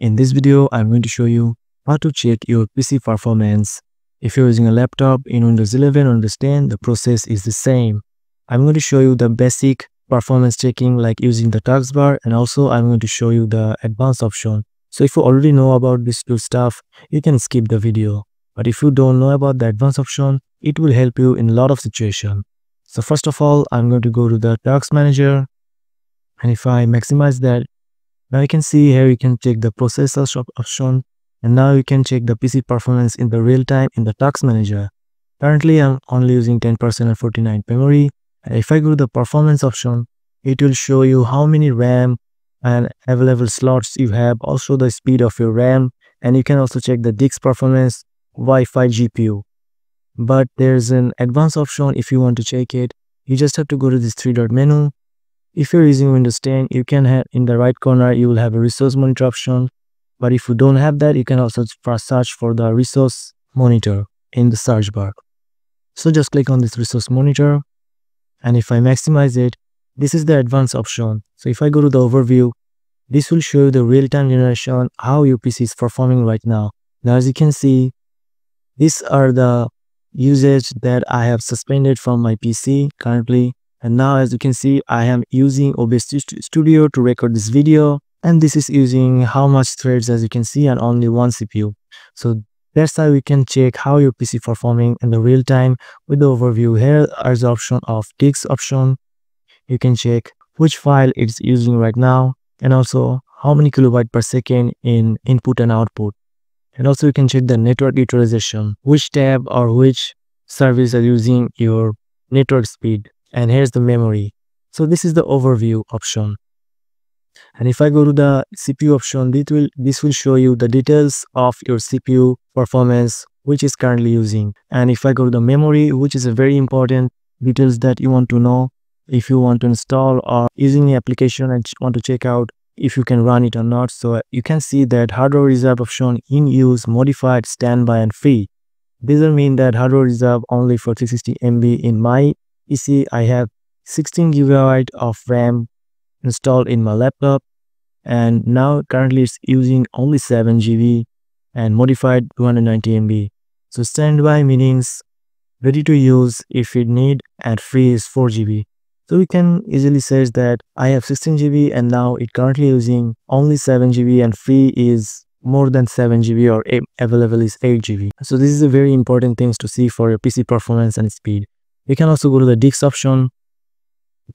In this video, I'm going to show you how to check your PC performance. If you're using a laptop in Windows 11 or Windows 10, the process is the same. I'm going to show you the basic performance checking like using the taskbar and also I'm going to show you the advanced option. So if you already know about this two stuff, you can skip the video. But if you don't know about the advanced option, it will help you in a lot of situations. So first of all, I'm going to go to the task manager and if I maximize that now you can see here you can check the processor shop option and now you can check the PC performance in the real time in the task manager. Currently I'm only using 10% and 49 memory and if I go to the performance option it will show you how many RAM and available slots you have also the speed of your RAM and you can also check the disk performance Wi-Fi GPU. But there's an advanced option if you want to check it. You just have to go to this three dot menu if you're using Windows 10, you can have in the right corner, you will have a resource monitor option. But if you don't have that, you can also search for the resource monitor in the search bar. So just click on this resource monitor. And if I maximize it, this is the advanced option. So if I go to the overview, this will show you the real-time generation, how your PC is performing right now. Now, as you can see, these are the usage that I have suspended from my PC currently and now as you can see i am using obs studio to record this video. And this is using how much threads as you can see and only one cpu so that's how we can check how your pc performing in the real time with the overview. Here is the option of disk option. You can check which file it's using right now and also how many kilobyte per second in input and output. And also you can check the network utilization which tab or which service are using your network speed and here's the memory. So this is the overview option. And if i go to the cpu option this will this will show you the details of your cpu performance which is currently using. And if i go to the memory which is a very important details that you want to know if you want to install or using the application and want to check out if you can run it or not. So uh, you can see that hardware reserve option in use modified standby and free. This will mean that hardware reserve only for 360 mb in my you see I have 16 gigabyte of RAM installed in my laptop and now currently it's using only 7 GB and modified 290 MB. So standby means ready to use if you need and free is 4 GB. So we can easily say that I have 16 GB and now it currently using only 7 GB and free is more than 7 GB or available is 8 GB. So this is a very important things to see for your PC performance and speed. You can also go to the disk option,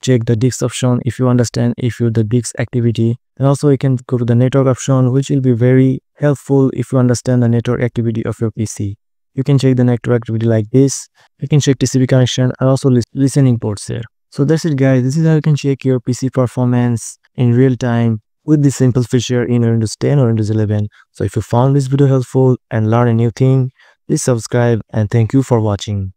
check the disk option if you understand if you the disk activity. And also you can go to the network option, which will be very helpful if you understand the network activity of your PC. You can check the network activity like this. You can check TCP connection and also listening ports there. So that's it guys. This is how you can check your PC performance in real time with this simple feature in Windows 10 or Windows 11. So if you found this video helpful and learn a new thing, please subscribe and thank you for watching.